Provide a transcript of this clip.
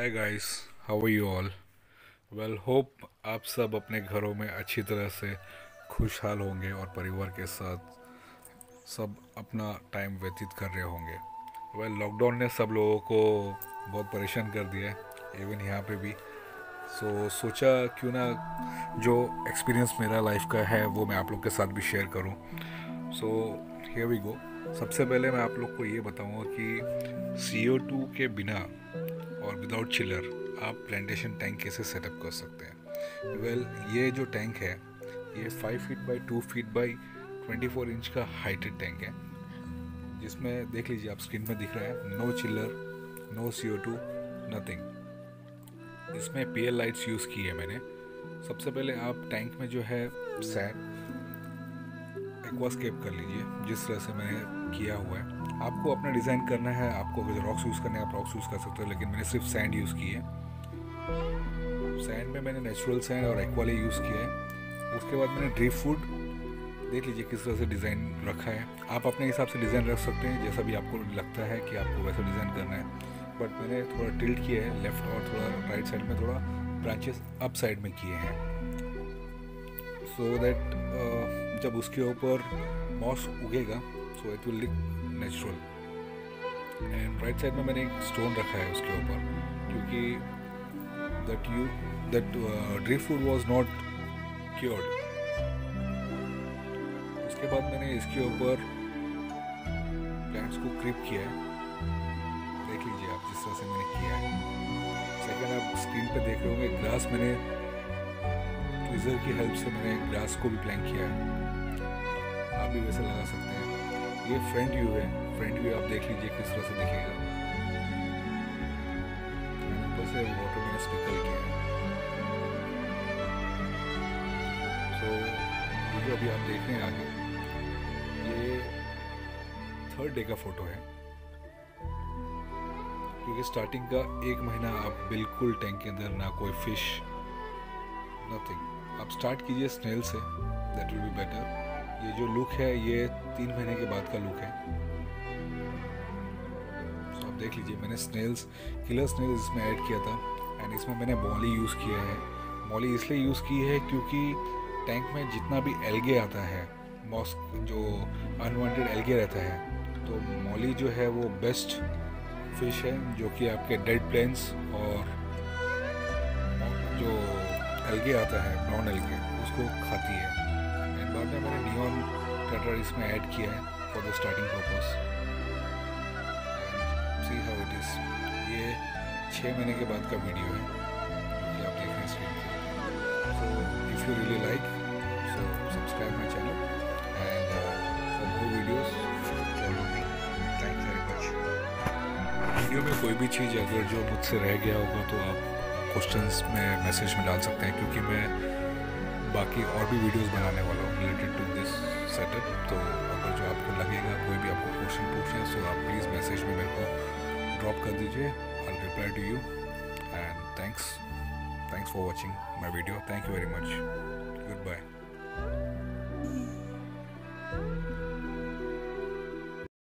Hi guys how are you all well hope आप सब अपने घरों में अच्छी तरह से खुशहाल होंगे और परिवार के साथ सब अपना टाइम व्यतीत कर रहे होंगे। वेल well, लॉकडाउन ने सब लोगों को बहुत परेशान कर दिया है इवन यहाँ पे भी। सो so, सोचा क्यों ना जो एक्सपीरियंस मेरा लाइफ का है वो मैं आप लोग के साथ भी शेयर करूँ। सो हियर वी गो सबसे पहले मैं आप लोग को ये बताऊँगा कि सी के बिना और विदाउट चिलर आप प्लांटेशन टैंक कैसे सेटअप कर सकते हैं? वेल well, ये जो टैंक है ये five feet by two feet by twenty four inch का हाइटेड टैंक है। जिसमें देख लीजिए आप स्क्रीन में दिख रहा है no chiller no C O two nothing इसमें पी एल लाइट्स यूज़ की है मैंने। सबसे पहले आप टैंक में जो है सैड एक्वास्केप कर लीजिए जिस तरह से मैंने किया हुआ है। आपको अपना डिज़ाइन करना है आपको अगर रॉक्स यूज़ करना है आप रॉक्स यूज़ कर सकते हो लेकिन मैंने सिर्फ़ सैंड यूज़ की है। सैंड में मैंने नेचुरल सैंड और एक्वाली यूज़ किया है। उसके बाद मैंने ड्री फ़ूड देख लीजिए किस तरह से डिज़ाइन रखा है। आप अपने हिसाब से डिज़ाइन रख सकते हैं जैसा भी आपको लगता है कि आपको वैसा डिज़ाइन करना है। बट मैंने थोड़ा टिल्ट किया है लेफ़्ट और थोड़ा राइट साइड में थोड़ा ब्रांचेस अप साइड में किए हैं। सो दैट uh, जब उसके ऊपर moss उगेगा so it will look natural and right side में मैंने एक स्टोन रखा है उसके ऊपर, क्योंकि that you that dry food was not cured उसके बाद मैंने इसके ऊपर प्लांट्स को क्रिप किया है। देख लीजिए आप जिस तरह से मैंने किया है। सेकेंड आप स्क्रीन पे देख रहे होंगे ग्रास मैंने ट्विजर की हेल्प से मैंने ग्रास को भी प्लान किया है। आप भी वैसे लगा सकते हैं। ये फ्रंट व्यू है फ्रंट व्यू आप देख लीजिए किस तरह से दिखेगा। वाटर मैंने स्पिकल किया है ये जो अभी आप देख रहे हैं आगे, ये थर्ड डे का फ़ोटो है। क्योंकि स्टार्टिंग का एक महीना आप बिल्कुल टैंक के अंदर ना कोई फ़िश नथिंग आप स्टार्ट कीजिए स्नेल से दैट विल बी बेटर ये जो लुक है, ये तीन महीने के बाद का लुक है। तो आप देख लीजिए, मैंने स्नेल्स किलर स्नेल्स इसमें ऐड किया था एंड इसमें मैंने मॉली यूज़ किया है। मॉली इसलिए यूज़ की है क्योंकि टैंक में जितना भी एल्गे आता है मॉस्क जो अनवांटेड एलगे रहता है तो मॉली जो है वो बेस्ट फ़िश है, जो कि आपके डेड प्लेन्स और जो एलगे आता है ब्राउन एल्गे उसको खाती है। बाद में मैंने कटर इसमें ऐड किया है for the starting purpose see how it is ये छः महीने के बाद का वीडियो है कि आप देख रहे हैं so if you really like so subscribe my channel and for more videos follow me thank very much video में कोई भी चीज़ अगर जो मुझसे रह गया होगा तो आप क्वेश्चंस में मैसेज में डाल सकते हैं, क्योंकि मैं बाकी और भी वीडियोस बनाने वाला हूँ रिलेटेड टू दिस सेटअप तो अगर जो आपको लगेगा, कोई भी आपको क्वेश्चन पूछे सो आप प्लीज़ मैसेज में मेरे को ड्रॉप कर दीजिए. I reply to you and thanks thanks for watching my video thank you very much good bye